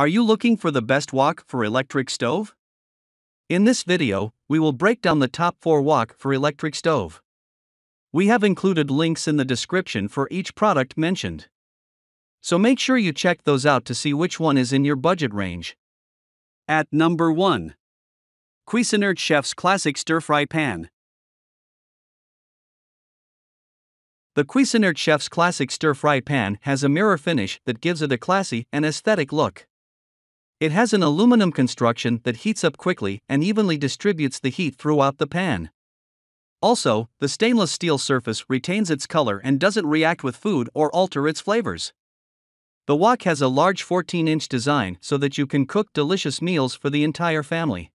Are you looking for the best wok for electric stove? In this video, we will break down the top 4 wok for electric stove. We have included links in the description for each product mentioned. So make sure you check those out to see which one is in your budget range. At number 1. Cuisinart Chef's Classic Stir Fry Pan. The Cuisinart Chef's Classic Stir Fry Pan has a mirror finish that gives it a classy and aesthetic look. It has an aluminum construction that heats up quickly and evenly distributes the heat throughout the pan. Also, the stainless steel surface retains its color and doesn't react with food or alter its flavors. The wok has a large 14 inch design so that you can cook delicious meals for the entire family.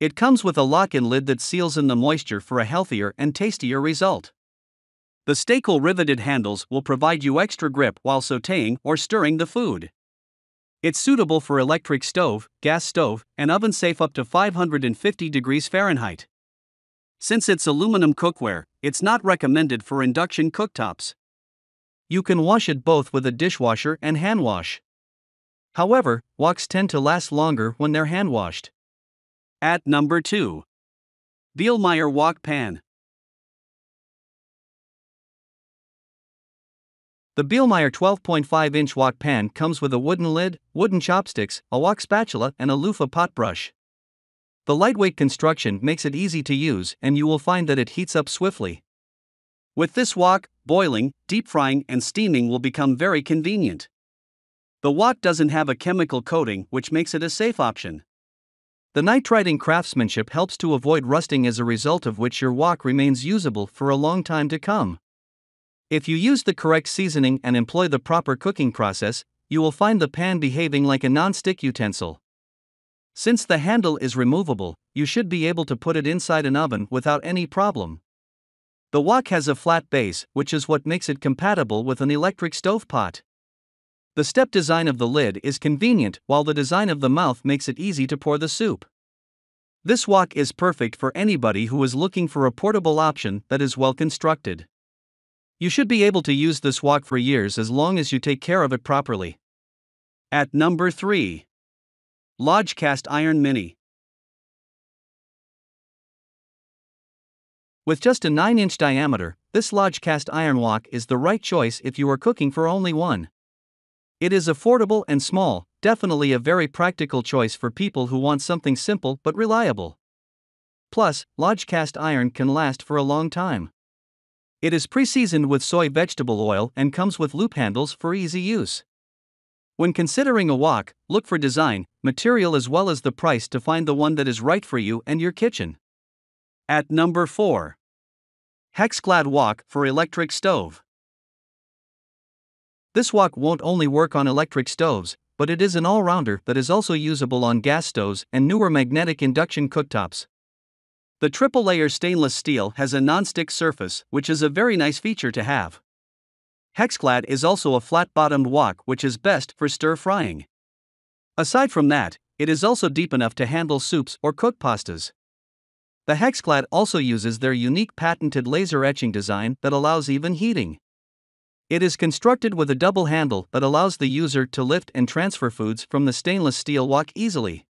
It comes with a lock in lid that seals in the moisture for a healthier and tastier result. The Sta-Kool riveted handles will provide you extra grip while sauteing or stirring the food. It's suitable for electric stove, gas stove, and oven safe up to 550 degrees Fahrenheit. Since it's aluminum cookware, it's not recommended for induction cooktops. You can wash it both with a dishwasher and hand wash. However, woks tend to last longer when they're hand washed. At number 2. Bielmeier Wok Pan. The Bielmeier 12.5 inch wok pan comes with a wooden lid, wooden chopsticks, a wok spatula, and a loofah pot brush. The lightweight construction makes it easy to use, and you will find that it heats up swiftly. With this wok, boiling, deep frying, and steaming will become very convenient. The wok doesn't have a chemical coating, which makes it a safe option. The nitriding craftsmanship helps to avoid rusting, as a result of which your wok remains usable for a long time to come. If you use the correct seasoning and employ the proper cooking process, you will find the pan behaving like a non-stick utensil. Since the handle is removable, you should be able to put it inside an oven without any problem. The wok has a flat base, which is what makes it compatible with an electric stove pot. The step design of the lid is convenient, while the design of the mouth makes it easy to pour the soup. This wok is perfect for anybody who is looking for a portable option that is well constructed. You should be able to use this wok for years as long as you take care of it properly. At number 3. Lodge Cast Iron Mini. With just a 9 inch diameter, this Lodge Cast Iron Wok is the right choice if you are cooking for only one. It is affordable and small, definitely a very practical choice for people who want something simple but reliable. Plus, Lodge Cast Iron can last for a long time. It is pre-seasoned with soy vegetable oil and comes with loop handles for easy use. When considering a wok, look for design, material as well as the price to find the one that is right for you and your kitchen. At number 4. Hexclad Wok for Electric Stove. This wok won't only work on electric stoves, but it is an all rounder that is also usable on gas stoves and newer magnetic induction cooktops. The triple layer stainless steel has a non-stick surface, which is a very nice feature to have. Hexclad is also a flat bottomed wok, which is best for stir frying. Aside from that, it is also deep enough to handle soups or cook pastas. The Hexclad also uses their unique patented laser etching design that allows even heating. It is constructed with a double handle that allows the user to lift and transfer foods from the stainless steel wok easily.